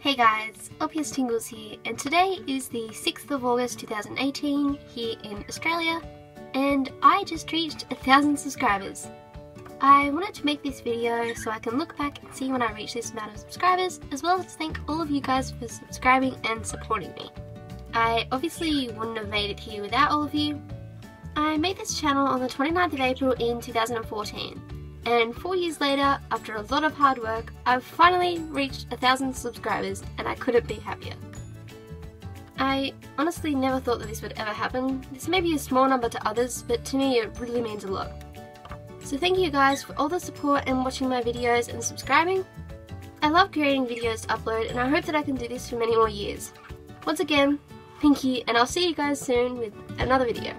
Hey guys, LPS Tingles here, and today is the 6th of August 2018 here in Australia, and I just reached a thousand subscribers. I wanted to make this video so I can look back and see when I reached this amount of subscribers, as well as thank all of you guys for subscribing and supporting me. I obviously wouldn't have made it here without all of you. I made this channel on the 29th of April in 2014 and four years later, after a lot of hard work, I've finally reached a thousand subscribers and I couldn't be happier. I honestly never thought that this would ever happen. This may be a small number to others, but to me it really means a lot. So thank you guys for all the support and watching my videos and subscribing. I love creating videos to upload and I hope that I can do this for many more years. Once again, thank you and I'll see you guys soon with another video.